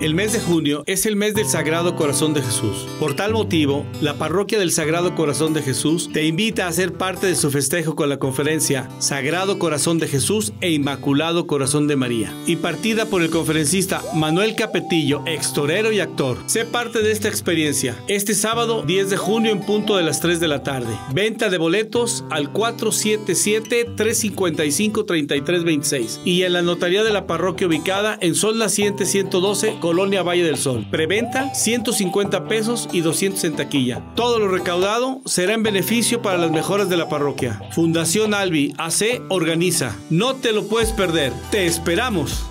El mes de junio es el mes del Sagrado Corazón de Jesús. Por tal motivo, la Parroquia del Sagrado Corazón de Jesús te invita a ser parte de su festejo con la conferencia Sagrado Corazón de Jesús e Inmaculado Corazón de María, impartida por el conferencista Manuel Capetillo, ex torero y actor. Sé parte de esta experiencia. Este sábado 10 de junio en punto de las 3 de la tarde. Venta de boletos al 477-355-3326 y en la notaría de la parroquia ubicada en Sol Naciente 112 Colonia Valle del Sol. Preventa 150 pesos y 200 en taquilla. Todo lo recaudado será en beneficio para las mejoras de la parroquia. Fundación Albi AC organiza. No te lo puedes perder. Te esperamos.